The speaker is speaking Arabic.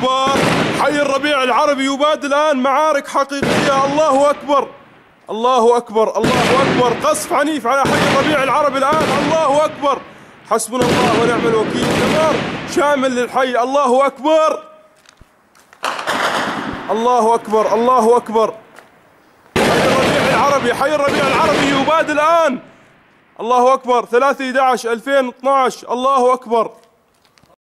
أكبر حي الربيع العربي يباد الآن معارك حقيقية. الله أكبر. الله أكبر. الله أكبر. قصف عنيف على حي الربيع العربي الآن. الله أكبر. حسبنا الله ونعم الوكيل. دمار شامل للحي. الله أكبر. الله أكبر. الله أكبر. حي الربيع العربي. حي الربيع العربي يباد الآن. الله أكبر. 3 11 2012 الله أكبر.